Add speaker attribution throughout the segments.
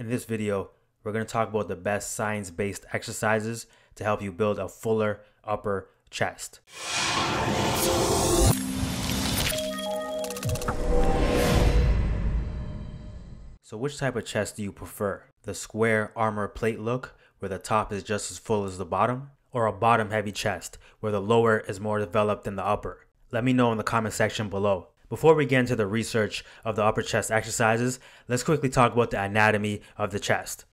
Speaker 1: In this video, we're going to talk about the best science based exercises to help you build a fuller upper chest. So, which type of chest do you prefer? The square armor plate look, where the top is just as full as the bottom? Or a bottom heavy chest, where the lower is more developed than the upper? Let me know in the comment section below. Before we get into the research of the upper chest exercises, let's quickly talk about the anatomy of the chest.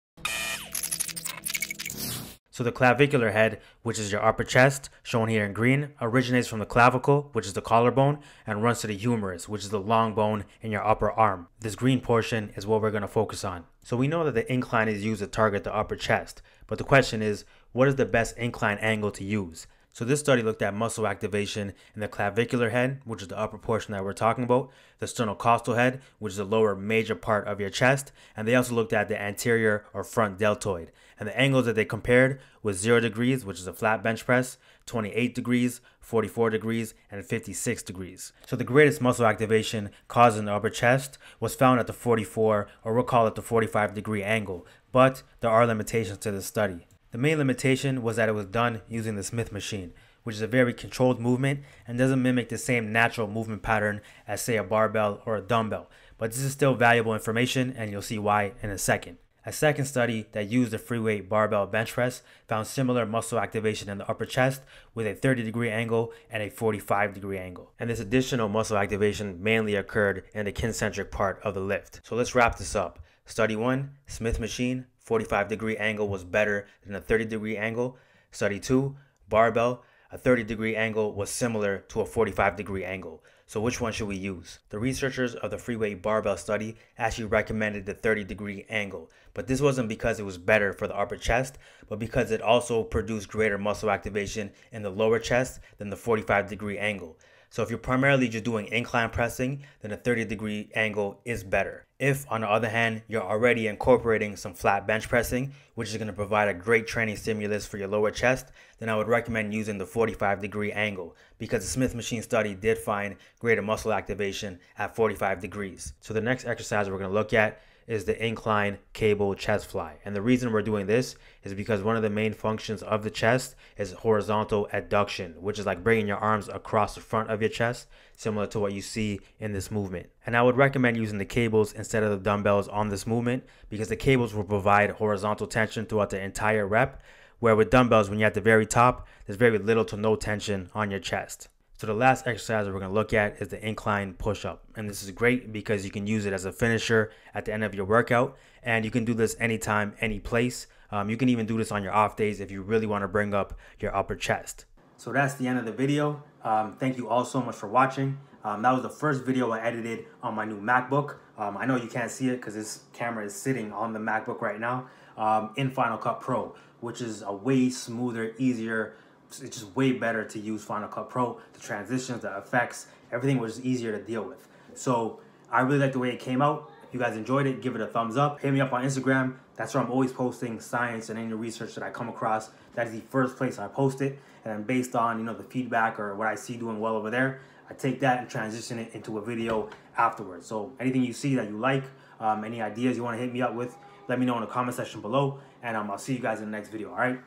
Speaker 1: So the clavicular head, which is your upper chest, shown here in green, originates from the clavicle, which is the collarbone, and runs to the humerus, which is the long bone in your upper arm. This green portion is what we're going to focus on. So we know that the incline is used to target the upper chest, but the question is, what is the best incline angle to use? So this study looked at muscle activation in the clavicular head, which is the upper portion that we're talking about, the sternocostal head, which is the lower major part of your chest, and they also looked at the anterior or front deltoid. And the angles that they compared was 0 degrees, which is a flat bench press, 28 degrees, 44 degrees, and 56 degrees. So the greatest muscle activation caused in the upper chest was found at the 44, or we'll call it the 45 degree angle, but there are limitations to this study. The main limitation was that it was done using the Smith machine, which is a very controlled movement and doesn't mimic the same natural movement pattern as say a barbell or a dumbbell. But this is still valuable information and you'll see why in a second. A second study that used the free weight barbell bench press found similar muscle activation in the upper chest with a 30 degree angle and a 45 degree angle. And this additional muscle activation mainly occurred in the concentric part of the lift. So let's wrap this up. Study 1, Smith machine, 45 degree angle was better than a 30 degree angle. Study 2, barbell, a 30 degree angle was similar to a 45 degree angle. So which one should we use? The researchers of the free weight barbell study actually recommended the 30 degree angle, but this wasn't because it was better for the upper chest, but because it also produced greater muscle activation in the lower chest than the 45 degree angle. So if you're primarily just doing incline pressing, then a 30 degree angle is better. If, on the other hand, you're already incorporating some flat bench pressing, which is going to provide a great training stimulus for your lower chest, then I would recommend using the 45 degree angle because the Smith machine study did find greater muscle activation at 45 degrees. So the next exercise we're going to look at is the incline cable chest fly. And the reason we're doing this is because one of the main functions of the chest is horizontal adduction, which is like bringing your arms across the front of your chest, similar to what you see in this movement. And I would recommend using the cables instead of the dumbbells on this movement because the cables will provide horizontal tension throughout the entire rep, where with dumbbells, when you're at the very top, there's very little to no tension on your chest. So the last exercise that we're going to look at is the incline push-up. And this is great because you can use it as a finisher at the end of your workout. And you can do this anytime, any place. Um, you can even do this on your off days if you really want to bring up your upper chest. So that's the end of the video. Um, thank you all so much for watching. Um, that was the first video I edited on my new MacBook. Um, I know you can't see it because this camera is sitting on the MacBook right now um, in Final Cut Pro, which is a way smoother, easier, it's just way better to use Final Cut Pro. The transitions, the effects, everything was easier to deal with. So I really like the way it came out. If you guys enjoyed it, give it a thumbs up. Hit me up on Instagram. That's where I'm always posting science and any research that I come across. That is the first place I post it. And then based on, you know, the feedback or what I see doing well over there, I take that and transition it into a video afterwards. So anything you see that you like, um, any ideas you want to hit me up with, let me know in the comment section below. And um, I'll see you guys in the next video, all right?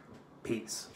Speaker 1: Peace.